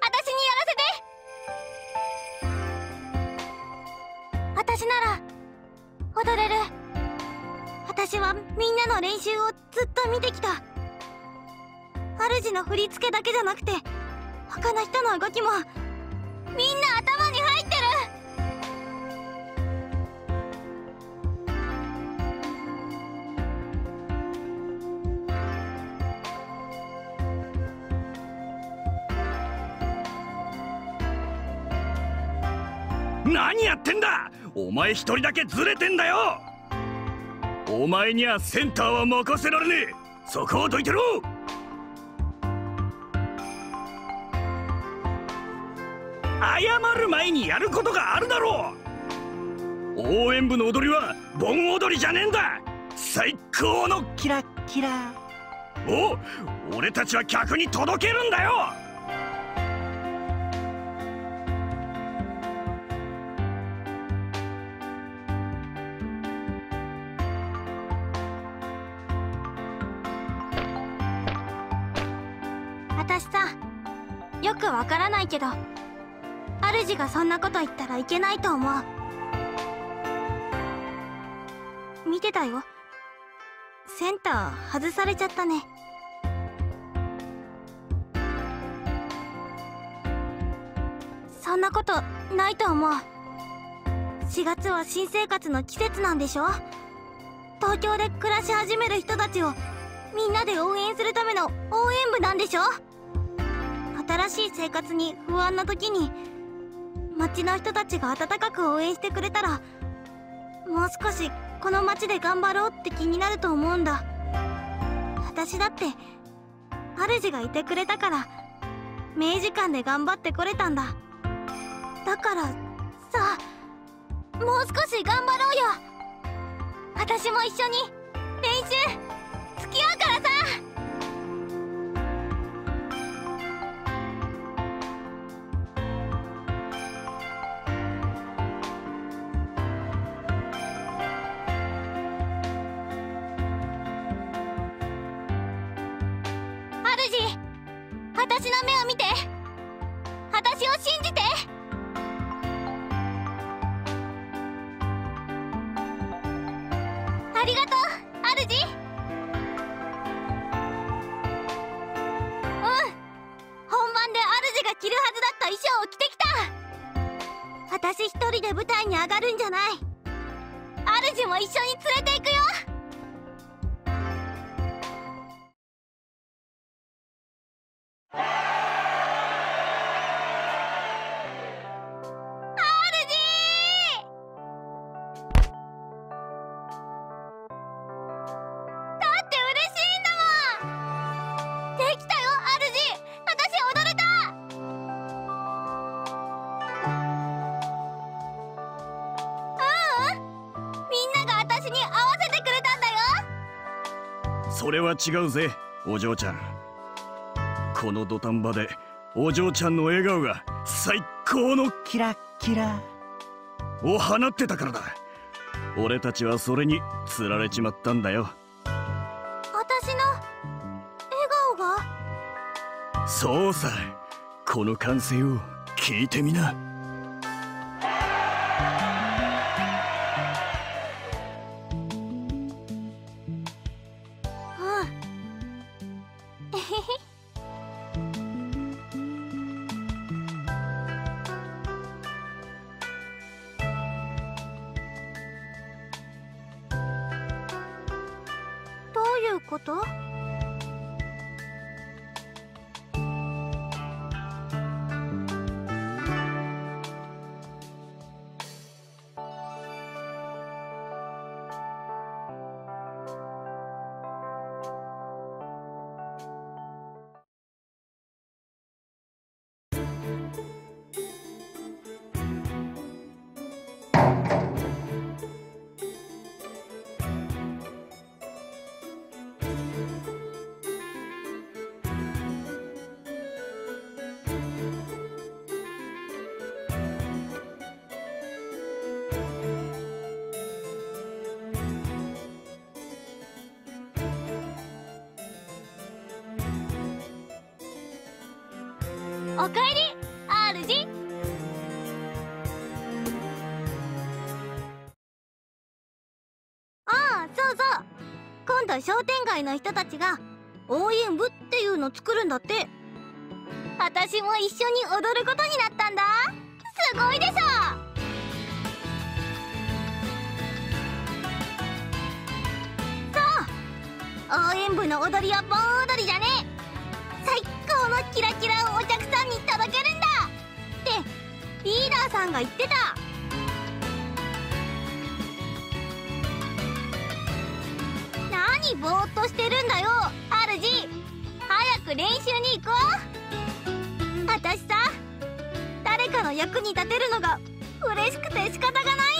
私にやらせて。私なら踊れる。私はみんなの練習をずっと見てきた。主の振り付けだけじゃなくて他の人の動きもみんな何やってんだ。お前一人だけずれてんだよ。お前にはセンターは任せられねえ。そこをどいてろ。謝る前にやることがあるだろう。応援部の踊りは盆踊りじゃねえんだ。最高の。キラキラ。お俺たちは客に届けるんだよ私さよくわからないけど主がそんなこと言ったらいけないと思う。見てたよ。センター外されちゃったね。そんなことないと思う。4月は新生活の季節なんでしょ？東京で暮らし始める人たちをみんなで応援するための応援部なんでしょ？新しい生活に不安な時に街の人たちが温かく応援してくれたらもう少しこの街で頑張ろうって気になると思うんだ。私だって主がいてくれたから明治館で頑張ってこれたんだ。だからさもう少し頑張ろうよ。私も一緒に練習。の目を見て。私を信じて。ありがとう主うん。本番で主が着るはずだった衣装を着てきた。私一人で舞台に上がるんじゃない。主も一緒に連れて行くよ。それは違うぜお嬢ちゃん。この土壇場でお嬢ちゃんの笑顔が最高のキラキラ。を放ってたからだ。俺たちはそれに釣られちまったんだよ。私の笑顔が？そうさこの歓声を聞いてみなどういうこと？おかえり主商店街の人たちが応援部っていうの作るんだって。私も一緒に踊ることになったんだ。すごいでしょ。そう。応援部の踊りは盆踊りじゃね。のキラキラをお客さんに届けるんだ。ってリーダーさんが言ってた。何ぼーっとしてるんだよ主早く練習に行こう。私さ誰かの役に立てるのが嬉しくて仕方がない。